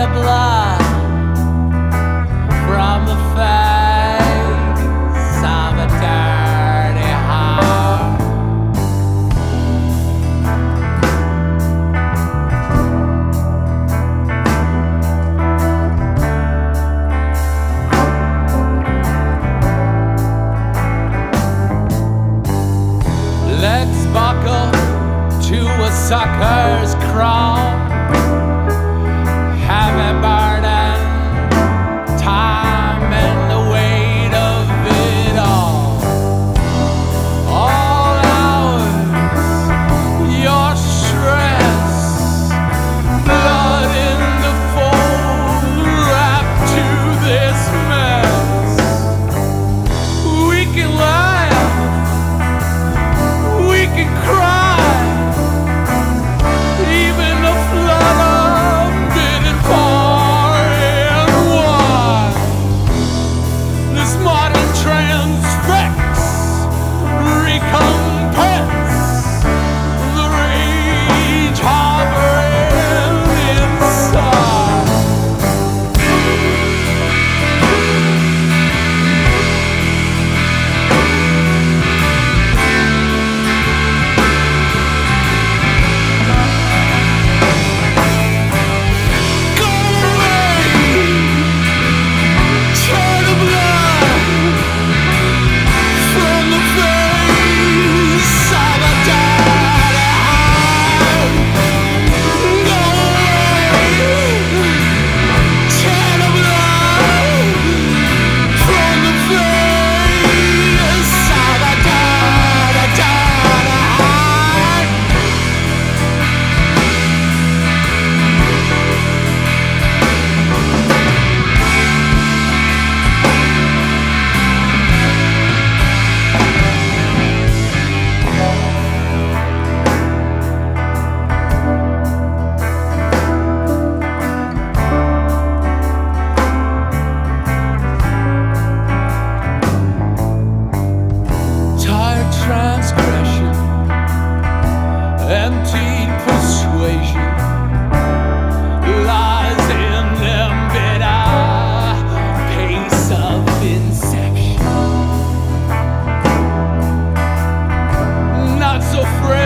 the blood from the face of a dirty heart. Let's buckle to a sucker's crawl remember. friend.